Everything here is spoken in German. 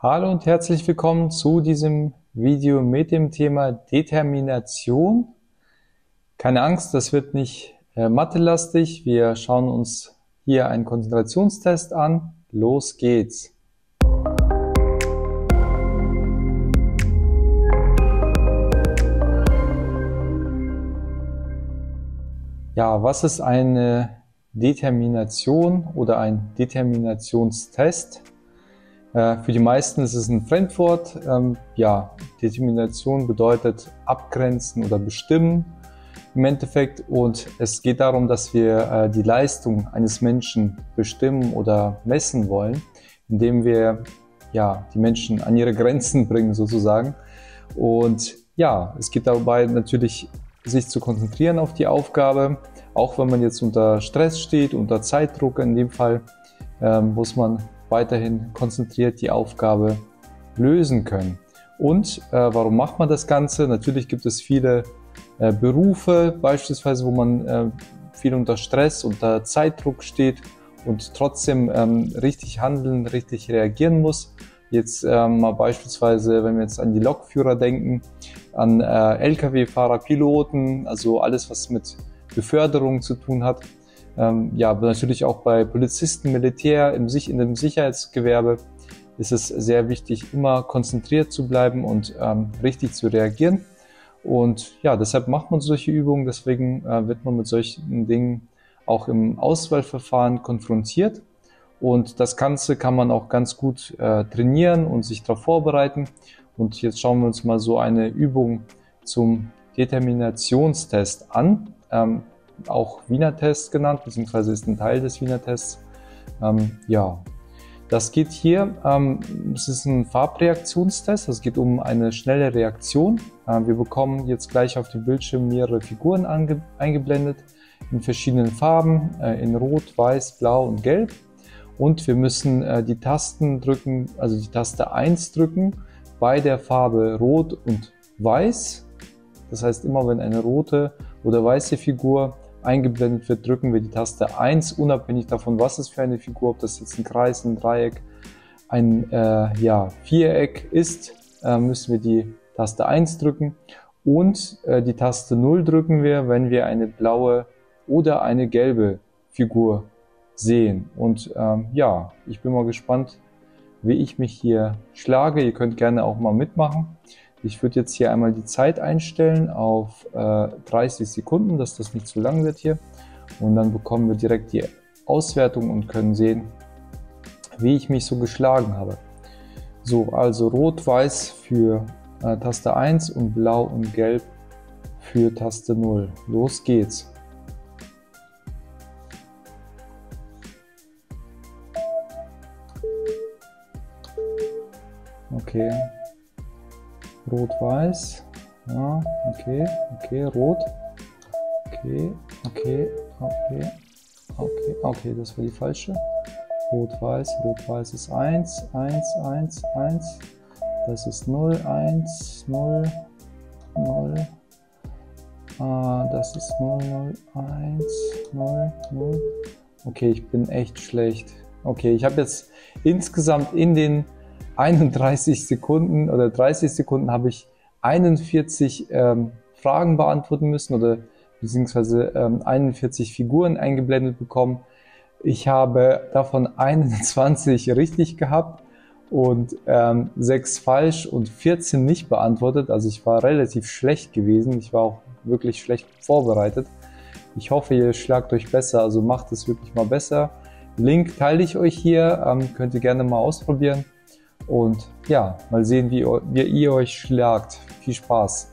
Hallo und herzlich willkommen zu diesem Video mit dem Thema Determination. Keine Angst, das wird nicht äh, mathelastig. Wir schauen uns hier einen Konzentrationstest an. Los geht's! Ja, was ist eine Determination oder ein Determinationstest? Äh, für die meisten ist es ein Fremdwort. Ähm, ja, Determination bedeutet abgrenzen oder bestimmen im Endeffekt. Und es geht darum, dass wir äh, die Leistung eines Menschen bestimmen oder messen wollen, indem wir ja, die Menschen an ihre Grenzen bringen sozusagen. Und ja, es geht dabei natürlich, sich zu konzentrieren auf die Aufgabe. Auch wenn man jetzt unter Stress steht, unter Zeitdruck in dem Fall, ähm, muss man weiterhin konzentriert die Aufgabe lösen können. Und äh, warum macht man das Ganze? Natürlich gibt es viele äh, Berufe, beispielsweise, wo man äh, viel unter Stress, unter Zeitdruck steht und trotzdem ähm, richtig handeln, richtig reagieren muss. Jetzt ähm, mal beispielsweise, wenn wir jetzt an die Lokführer denken, an äh, Lkw-Fahrer, Piloten, also alles, was mit Beförderung zu tun hat, ähm, ja, natürlich auch bei Polizisten, Militär, im, in dem Sicherheitsgewerbe ist es sehr wichtig, immer konzentriert zu bleiben und ähm, richtig zu reagieren. Und ja, deshalb macht man solche Übungen, deswegen äh, wird man mit solchen Dingen auch im Auswahlverfahren konfrontiert. Und das Ganze kann man auch ganz gut äh, trainieren und sich darauf vorbereiten. Und jetzt schauen wir uns mal so eine Übung zum Determinationstest an. Ähm, auch Wiener Test genannt, beziehungsweise ist ein Teil des Wiener Tests. Ähm, ja, das geht hier, ähm, es ist ein Farbreaktionstest, es geht um eine schnelle Reaktion. Äh, wir bekommen jetzt gleich auf dem Bildschirm mehrere Figuren eingeblendet in verschiedenen Farben, äh, in Rot, Weiß, Blau und Gelb. Und wir müssen äh, die Tasten drücken, also die Taste 1 drücken bei der Farbe Rot und Weiß. Das heißt, immer wenn eine rote oder weiße Figur eingeblendet wird, drücken wir die Taste 1, unabhängig davon, was es für eine Figur, ob das jetzt ein Kreis, ein Dreieck, ein äh, ja, Viereck ist, äh, müssen wir die Taste 1 drücken und äh, die Taste 0 drücken wir, wenn wir eine blaue oder eine gelbe Figur sehen. Und ähm, ja, ich bin mal gespannt, wie ich mich hier schlage. Ihr könnt gerne auch mal mitmachen. Ich würde jetzt hier einmal die Zeit einstellen auf äh, 30 Sekunden, dass das nicht zu lang wird hier. Und dann bekommen wir direkt die Auswertung und können sehen, wie ich mich so geschlagen habe. So, also rot-weiß für äh, Taste 1 und blau und gelb für Taste 0. Los geht's. Okay. Rot-Weiß. Ja, okay, okay, Rot. Okay, okay, okay, okay, okay, das war die falsche. Rot-Weiß, Rot-Weiß ist 1, 1, 1, 1. Das ist 0, 1, 0, 0. Ah, das ist 0, 0, 1, 0, 0. Okay, ich bin echt schlecht. Okay, ich habe jetzt insgesamt in den 31 Sekunden oder 30 Sekunden habe ich 41 ähm, Fragen beantworten müssen oder beziehungsweise ähm, 41 Figuren eingeblendet bekommen. Ich habe davon 21 richtig gehabt und ähm, 6 falsch und 14 nicht beantwortet. Also ich war relativ schlecht gewesen. Ich war auch wirklich schlecht vorbereitet. Ich hoffe, ihr schlagt euch besser, also macht es wirklich mal besser. Link teile ich euch hier, ähm, könnt ihr gerne mal ausprobieren. Und ja, mal sehen, wie, wie ihr euch schlagt. Viel Spaß!